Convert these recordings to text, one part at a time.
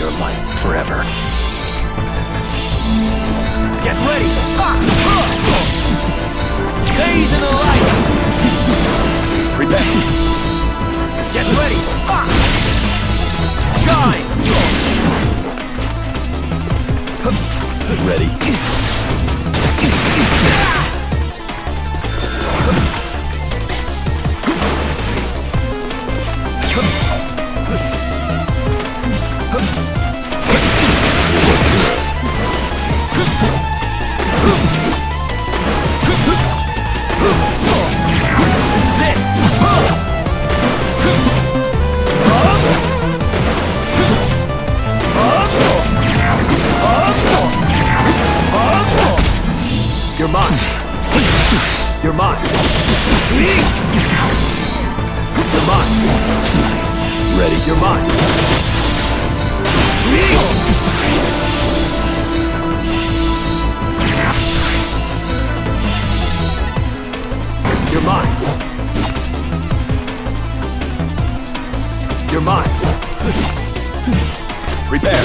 your light forever. Get ready! Stay in the light! Prepare. Get ready! Shine! Ready. Ah! You're mine. You're mine. You're mine. Ready. You're mine. You're mine. You're mine. Prepare.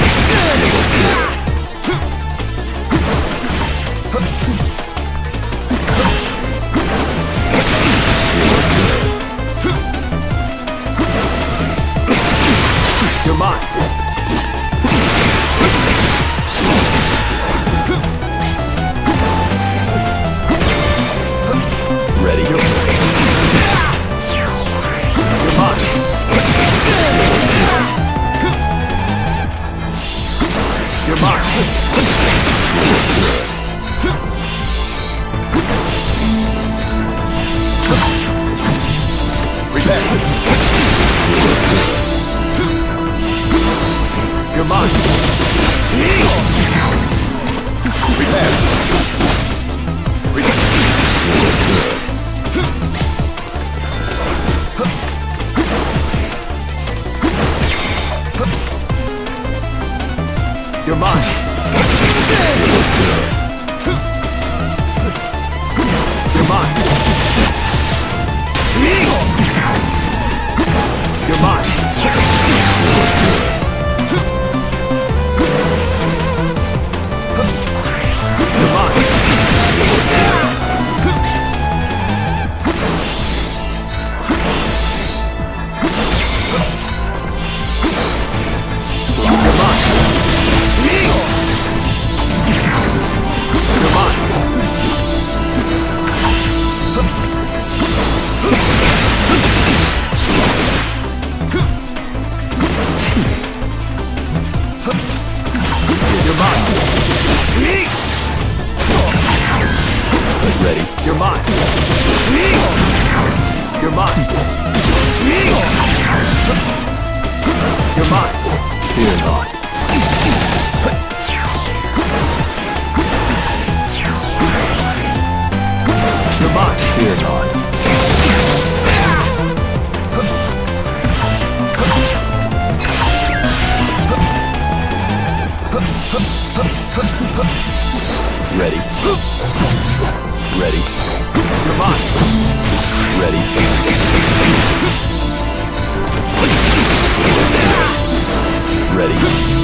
Ready. You're, You're mine. You're mine. Prepare. Mine. Prepare. Prepare. You're mine. You're mine. You're mine. Fear not. You're mine. Fear not. Ready. Ready. You're mine. Ready. Ready.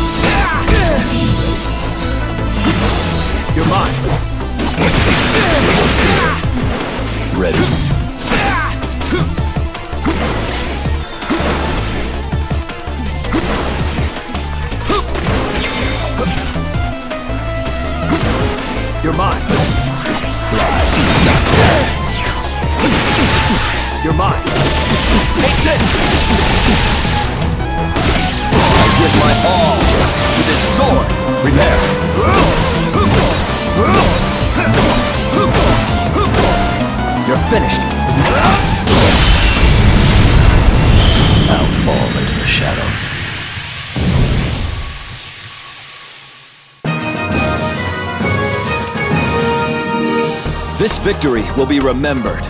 You're mine. Take this! I give my all with his sword. Prepare. You're finished. Now fall into the shadows. This victory will be remembered